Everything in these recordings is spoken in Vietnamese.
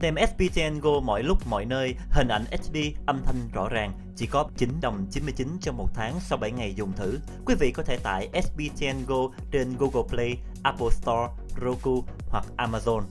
Tem SPTN Go mọi lúc mọi nơi, hình ảnh HD, âm thanh rõ ràng, chỉ có 9 đồng 99 cho một tháng sau 7 ngày dùng thử. Quý vị có thể tải SPTN Go trên Google Play, Apple Store, Roku hoặc Amazon.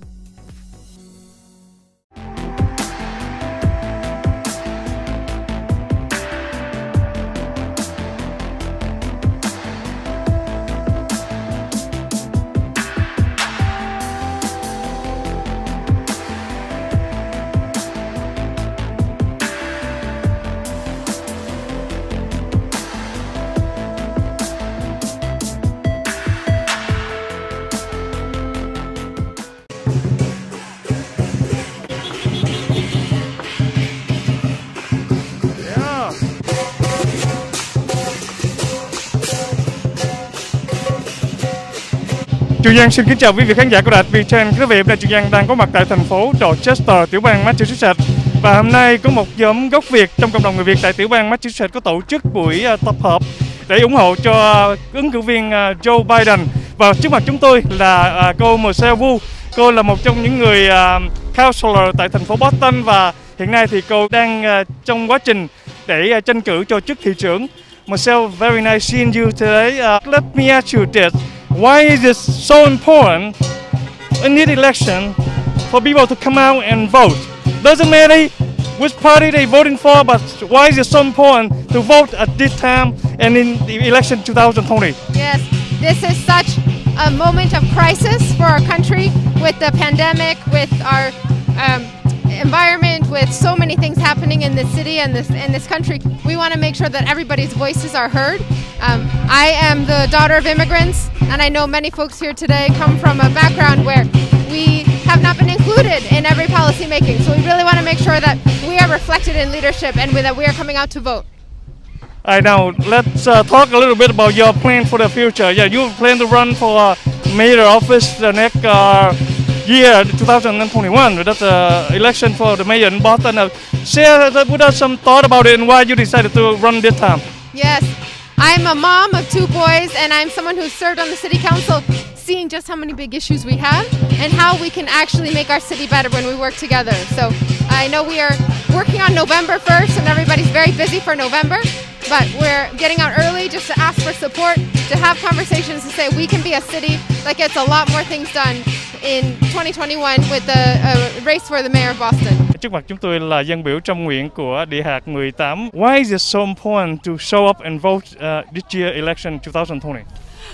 Trường Giang xin kính chào quý vị khán giả của đài VTN. Quý vị, hôm nay Trường Giang đang có mặt tại thành phố Rochester, tiểu bang Massachusetts. Và hôm nay có một nhóm gốc Việt trong cộng đồng người Việt tại tiểu bang Massachusetts có tổ chức buổi à, tập hợp để ủng hộ cho ứng cử viên à, Joe Biden. Và trước mặt chúng tôi là à, cô Michelle Wu. Cô là một trong những người counselor tại thành phố Boston và hiện nay thì cô đang trong quá trình để tranh cử cho chức thị trưởng. Michelle, very nice seeing you today. Uh, let me ask you this. Why is it so important in this election for people to come out and vote? Doesn't matter which party they're voting for, but why is it so important to vote at this time and in the election 2020? Yes, this is such a moment of crisis for our country with the pandemic, with our um, environment, with so many things happening in this city and this in this country. We want to make sure that everybody's voices are heard. Um, I am the daughter of immigrants, and I know many folks here today come from a background where we have not been included in every policy making. So we really want to make sure that we are reflected in leadership and that we are coming out to vote. I know. Let's uh, talk a little bit about your plan for the future. Yeah, you plan to run for uh, mayor office the next uh, year, 2021. That's the election for the mayor in Boston. Uh, share with us some thought about it and why you decided to run this time. Yes, I'm a mom of two boys, and I'm someone who's served on the city council, seeing just how many big issues we have and how we can actually make our city better when we work together. So I know we are working on November 1st, and everybody's very busy for November. But we're getting out early just to ask for support, to have conversations to say we can be a city that gets a lot more things done in 2021 with the uh, race for the mayor of Boston. Trước mặt chúng tôi là dân biểu trong nguyện của địa hạt 18. Why is it so important to show up and vote uh, this year election 2020?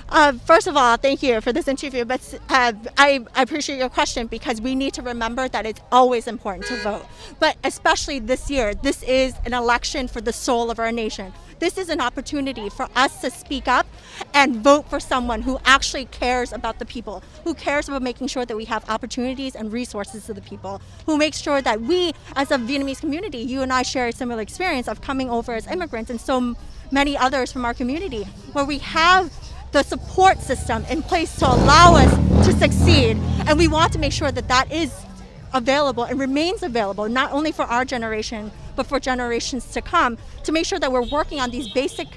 Uh, first of all, thank you for this interview. But uh, I, I appreciate your question because we need to remember that it's always important to vote. But especially this year, this is an election for the soul of our nation. This is an opportunity for us to speak up and vote for someone who actually cares about the people, who cares about making sure that we have opportunities and resources to the people, who makes sure that we, as a Vietnamese community, you and I share a similar experience of coming over as immigrants and so many others from our community, where we have the support system in place to allow us to succeed. And we want to make sure that that is available and remains available, not only for our generation, but for generations to come, to make sure that we're working on these basic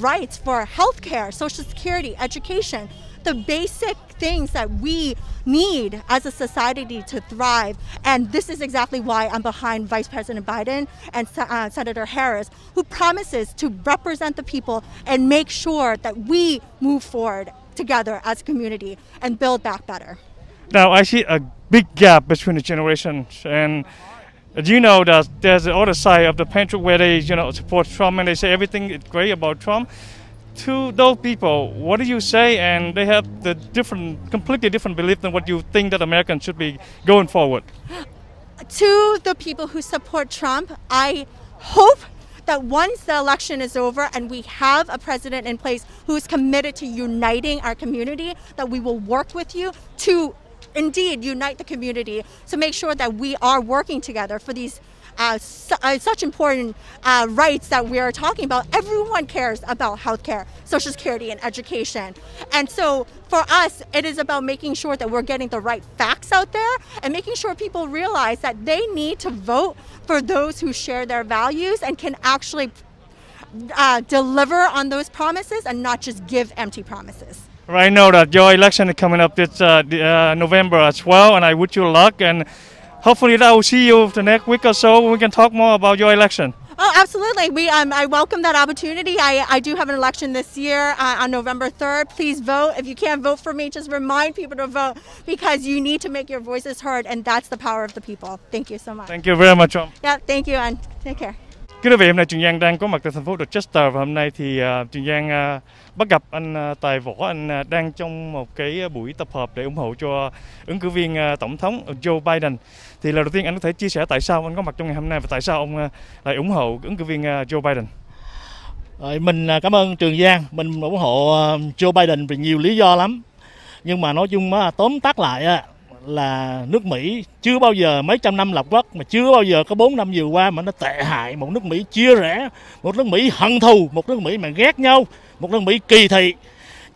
rights for healthcare, social security, education, the basic things that we need as a society to thrive. And this is exactly why I'm behind Vice President Biden and uh, Senator Harris, who promises to represent the people and make sure that we move forward together as a community and build back better. Now, I see a big gap between the generations and you know that there's the other side of the pantry where they you know support Trump and they say everything is great about Trump to those people, what do you say? And they have the different, completely different belief than what you think that Americans should be going forward. To the people who support Trump, I hope that once the election is over and we have a president in place who is committed to uniting our community, that we will work with you to indeed unite the community to make sure that we are working together for these uh, su- uh, such important uh, rights that we are talking about. Everyone cares about healthcare, social security, and education. And so for us, it is about making sure that we're getting the right facts out there and making sure people realize that they need to vote for those who share their values and can actually uh, deliver on those promises and not just give empty promises. Right now, that your election is coming up this uh, the, uh, November as well, and I wish you luck. And hopefully I will see you the next week or so. We can talk more about your election. Oh, absolutely. We um, I welcome that opportunity. I, I do have an election this year uh, on November 3rd. Please vote. If you can't vote for me, just remind people to vote because you need to make your voices heard, and that's the power of the people. Thank you so much. Thank you very much. Yeah, thank you, and take care. Kính quý vị, hôm nay Trường Giang đang có mặt tại thành phố Rochester và hôm nay thì uh, Trường Giang uh, bắt gặp anh uh, Tài Võ, anh uh, đang trong một cái buổi tập hợp để ủng hộ cho ứng cử viên uh, tổng thống Joe Biden. Thì lần đầu tiên anh có thể chia sẻ tại sao anh có mặt trong ngày hôm nay và tại sao ông uh, lại ủng hộ ứng cử viên uh, Joe Biden. Rồi, mình cảm ơn Trường Giang, mình ủng hộ Joe Biden vì nhiều lý do lắm. Nhưng mà nói chung tóm tắt lại là nước Mỹ chưa bao giờ mấy trăm năm lập quốc mà chưa bao giờ có 4 năm vừa qua mà nó tệ hại một nước Mỹ chia rẽ, một nước Mỹ hận thù, một nước Mỹ mà ghét nhau, một nước Mỹ kỳ thị.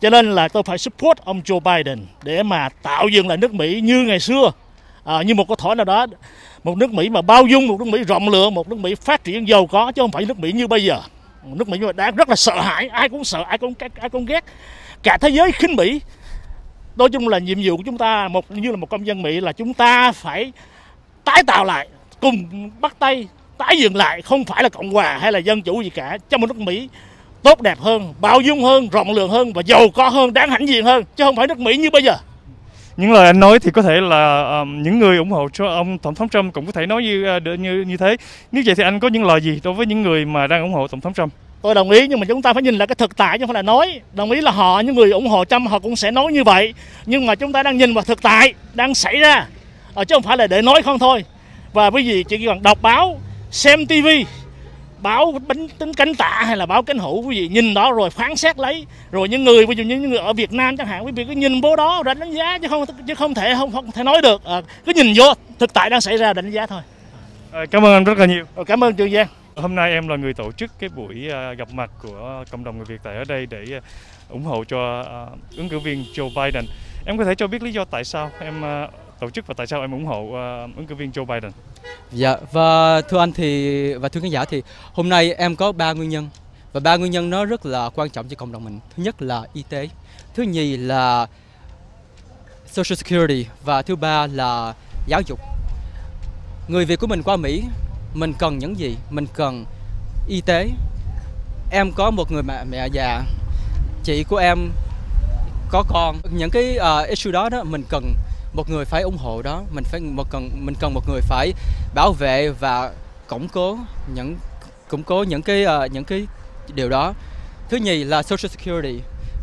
Cho nên là tôi phải support ông Joe Biden để mà tạo dựng lại nước Mỹ như ngày xưa, à, như một cái thỏi nào đó, một nước Mỹ mà bao dung, một nước Mỹ rộng lượng, một nước Mỹ phát triển giàu có chứ không phải nước Mỹ như bây giờ nước Mỹ đã rất là sợ hãi ai cũng sợ ai cũng ai cũng ghét cả thế giới khinh Mỹ nói chung là nhiệm vụ của chúng ta một như là một công dân Mỹ là chúng ta phải tái tạo lại cùng bắt tay tái dựng lại không phải là cộng hòa hay là dân chủ gì cả trong một nước Mỹ tốt đẹp hơn bao dung hơn rộng lượng hơn và giàu có hơn đáng hãnh diện hơn chứ không phải nước Mỹ như bây giờ những lời anh nói thì có thể là um, những người ủng hộ cho ông tổng thống Trump cũng có thể nói như uh, như như thế. Nếu vậy thì anh có những lời gì đối với những người mà đang ủng hộ tổng thống Trump? Tôi đồng ý nhưng mà chúng ta phải nhìn lại cái thực tại chứ không phải là nói. Đồng ý là họ những người ủng hộ Trump họ cũng sẽ nói như vậy. Nhưng mà chúng ta đang nhìn vào thực tại đang xảy ra. À, chứ không phải là để nói không thôi. Và quý vị chỉ cần đọc báo xem tivi báo bánh tính cánh tạ hay là báo cánh hữu quý vị nhìn đó rồi phán xét lấy. Rồi những người ví dụ như những người ở Việt Nam chẳng hạn quý vị cứ nhìn vô đó rồi đánh giá chứ không chứ không thể không không thể nói được. À, cứ nhìn vô thực tại đang xảy ra đánh giá thôi. À, cảm ơn anh rất là nhiều. Cảm ơn Trường Giang hôm nay em là người tổ chức cái buổi à, gặp mặt của cộng đồng người Việt tại ở đây để à, ủng hộ cho à, ứng cử viên Joe Biden em có thể cho biết lý do tại sao em tổ chức và tại sao em ủng hộ ứng cử viên Joe Biden Dạ và thưa anh thì và thưa khán giả thì hôm nay em có ba nguyên nhân và ba nguyên nhân nó rất là quan trọng cho cộng đồng mình. Thứ nhất là y tế, thứ nhì là social security và thứ ba là giáo dục. Người Việt của mình qua Mỹ, mình cần những gì? Mình cần y tế. Em có một người mẹ mẹ già, chị của em có con. Những cái uh, issue đó đó mình cần một người phải ủng hộ đó mình phải một cần mình cần một người phải bảo vệ và củng cố những củng cố những cái uh, những cái điều đó thứ nhì là social security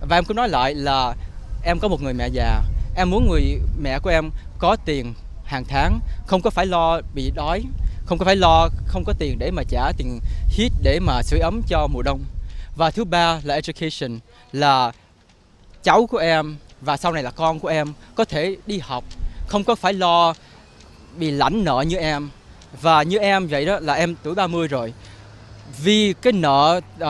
và em cũng nói lại là em có một người mẹ già em muốn người mẹ của em có tiền hàng tháng không có phải lo bị đói không có phải lo không có tiền để mà trả tiền heat để mà sưởi ấm cho mùa đông. Và thứ ba là education là cháu của em và sau này là con của em có thể đi học. Không có phải lo bị lãnh nợ như em. Và như em vậy đó là em tuổi 30 rồi. Vì cái nợ uh,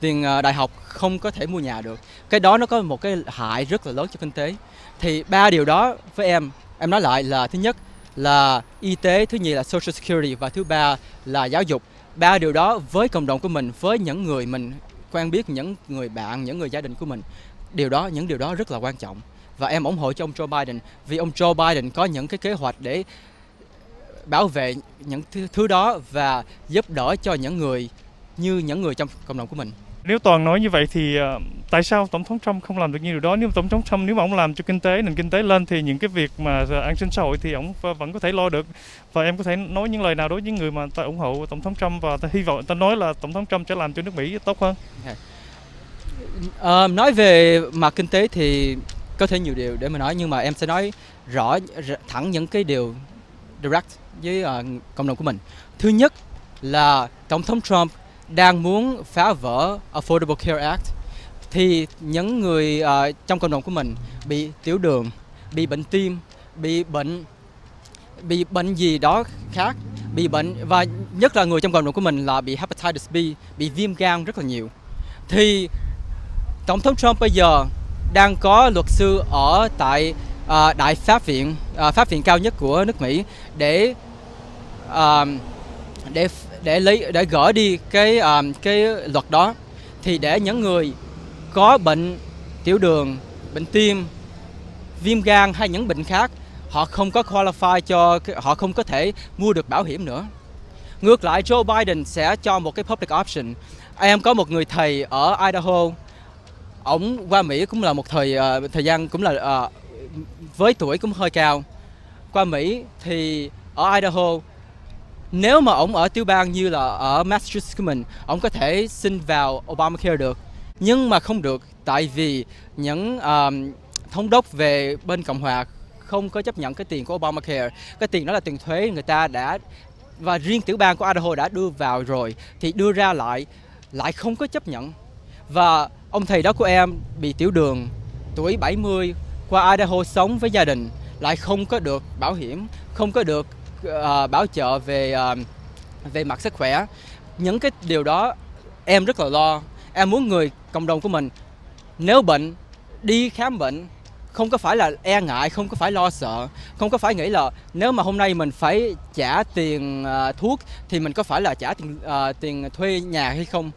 tiền uh, đại học không có thể mua nhà được. Cái đó nó có một cái hại rất là lớn cho kinh tế. Thì ba điều đó với em em nói lại là thứ nhất là y tế thứ nhì là social security và thứ ba là giáo dục. Ba điều đó với cộng đồng của mình với những người mình quen biết những người bạn những người gia đình của mình. Điều đó những điều đó rất là quan trọng. Và em ủng hộ cho ông Joe Biden vì ông Joe Biden có những cái kế hoạch để bảo vệ những thứ, thứ đó và giúp đỡ cho những người như những người trong cộng đồng của mình. Nếu toàn nói như vậy thì ờ, tại sao tổng thống Trump không làm được như điều đó? Nếu tổng thống Trump nếu mà ông làm cho kinh tế nền kinh tế lên thì những cái việc mà ờ, an sinh xã hội thì ông vẫn có thể lo được. Và em có thể nói những lời nào đối với những người mà ta ủng hộ tổng thống Trump và ta hy vọng ta nói là tổng thống Trump sẽ làm cho nước Mỹ tốt hơn. À, nói về mặt kinh tế thì có thể nhiều điều để mà nói nhưng mà em sẽ nói rõ thẳng những cái điều direct với uh, cộng đồng của mình. Thứ nhất là tổng thống Trump đang muốn phá vỡ Affordable Care Act thì những người uh, trong cộng đồng của mình bị tiểu đường, bị bệnh tim, bị bệnh bị bệnh gì đó khác, bị bệnh và nhất là người trong cộng đồng của mình là bị hepatitis B, bị viêm gan rất là nhiều. Thì tổng thống Trump bây giờ đang có luật sư ở tại uh, đại pháp viện uh, pháp viện cao nhất của nước Mỹ để uh, để để lấy để gỡ đi cái um, cái luật đó thì để những người có bệnh tiểu đường bệnh tim viêm gan hay những bệnh khác họ không có qualify cho họ không có thể mua được bảo hiểm nữa. Ngược lại Joe Biden sẽ cho một cái public option. Em có một người thầy ở Idaho, ổng qua Mỹ cũng là một thời uh, thời gian cũng là uh, với tuổi cũng hơi cao. Qua Mỹ thì ở Idaho nếu mà ổng ở tiểu bang như là ở Massachusetts của mình, ổng có thể xin vào Obamacare được, nhưng mà không được tại vì những um, thống đốc về bên Cộng hòa không có chấp nhận cái tiền của Obamacare. Cái tiền đó là tiền thuế người ta đã và riêng tiểu bang của Idaho đã đưa vào rồi thì đưa ra lại lại không có chấp nhận. Và ông thầy đó của em bị tiểu đường tuổi 70 qua Idaho sống với gia đình lại không có được bảo hiểm, không có được uh, bảo trợ về uh, về mặt sức khỏe. Những cái điều đó em rất là lo. Em muốn người cộng đồng của mình nếu bệnh đi khám bệnh không có phải là e ngại, không có phải lo sợ, không có phải nghĩ là nếu mà hôm nay mình phải trả tiền uh, thuốc thì mình có phải là trả tiền uh, tiền thuê nhà hay không?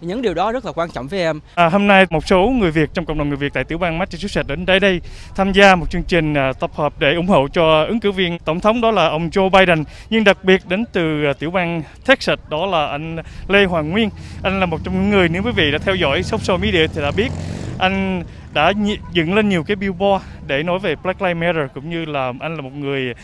Những điều đó rất là quan trọng với em. À, hôm nay một số người Việt trong cộng đồng người Việt tại tiểu bang Massachusetts đến đây đây tham gia một chương trình à, tập hợp để ủng hộ cho ứng cử viên tổng thống đó là ông Joe Biden. Nhưng đặc biệt đến từ à, tiểu bang Texas đó là anh Lê Hoàng Nguyên. Anh là một trong những người nếu quý vị đã theo dõi social media thì đã biết anh đã dựng lên nhiều cái billboard để nói về Black Lives Matter cũng như là anh là một người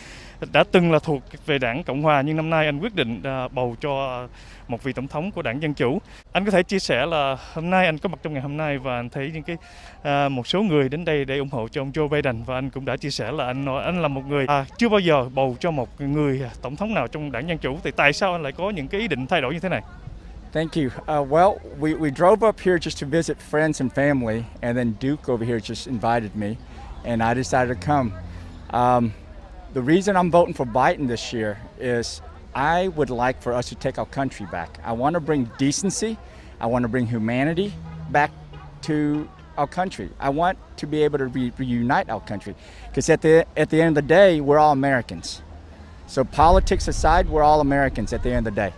đã từng là thuộc về đảng Cộng hòa nhưng năm nay anh quyết định à, bầu cho một vị tổng thống của đảng Dân chủ. Anh có thể chia sẻ là hôm nay anh có mặt trong ngày hôm nay và anh thấy những cái à, một số người đến đây để ủng hộ cho ông Joe Biden và anh cũng đã chia sẻ là anh nói anh là một người à, chưa bao giờ bầu cho một người tổng thống nào trong đảng Dân chủ. Thì tại sao anh lại có những cái ý định thay đổi như thế này? Thank you. Uh, well, we, we drove up here just to visit friends and family, and then Duke over here just invited me, and I decided to come. Um, the reason I'm voting for Biden this year is I would like for us to take our country back. I want to bring decency, I want to bring humanity back to our country. I want to be able to re- reunite our country because at the at the end of the day, we're all Americans. So politics aside, we're all Americans at the end of the day.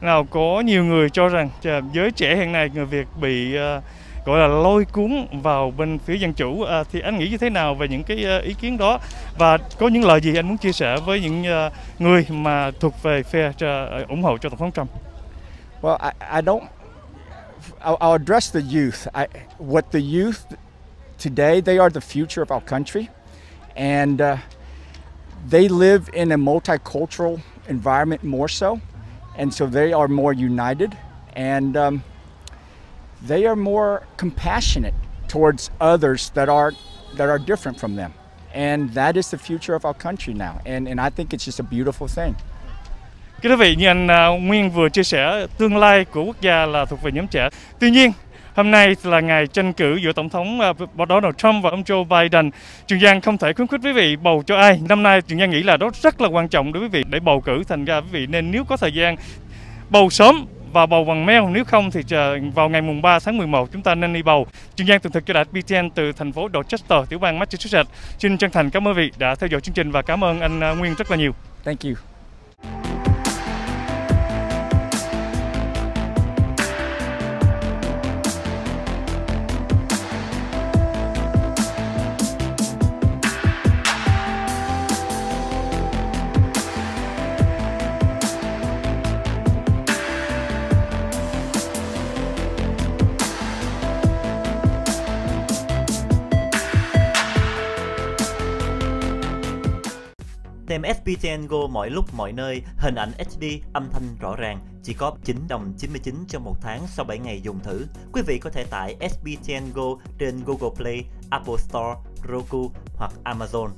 nào có nhiều người cho rằng giới trẻ hiện nay người Việt bị uh, gọi là lôi cuốn vào bên phía dân chủ à, thì anh nghĩ như thế nào về những cái à, ý kiến đó và có những lời gì anh muốn chia sẻ với những à, người mà thuộc về phe à, ủng hộ cho tổng thống Trump? Well, I, I don't. I'll, I'll address the youth. I, what the youth today, they are the future of our country, and uh, they live in a multicultural environment more so. and so they are more united and um, they are more compassionate towards others that are that are different from them and that is the future of our country now and and I think it's just a beautiful thing Kính quý vị, như anh à, Nguyên vừa chia sẻ, tương lai của quốc gia là thuộc về nhóm trẻ. Tuy nhiên, Hôm nay là ngày tranh cử giữa Tổng thống à, Donald Trump và ông Joe Biden. Trường Giang không thể khuyến khích quý vị bầu cho ai. Năm nay Trường Giang nghĩ là đó rất là quan trọng đối với quý vị để bầu cử. Thành ra quý vị nên nếu có thời gian bầu sớm và bầu bằng mail nếu không thì vào ngày mùng 3 tháng 11 chúng ta nên đi bầu. Chuyên gia tường thực cho đài BTN từ thành phố Dorchester, tiểu bang Massachusetts. Xin chân thành cảm ơn vị đã theo dõi chương trình và cảm ơn anh à, Nguyên rất là nhiều. Thank you. Xem SPTN Go mọi lúc mọi nơi, hình ảnh HD, âm thanh rõ ràng, chỉ có 9 đồng 99 trong một tháng sau 7 ngày dùng thử. Quý vị có thể tải SPTN Go trên Google Play, Apple Store, Roku hoặc Amazon.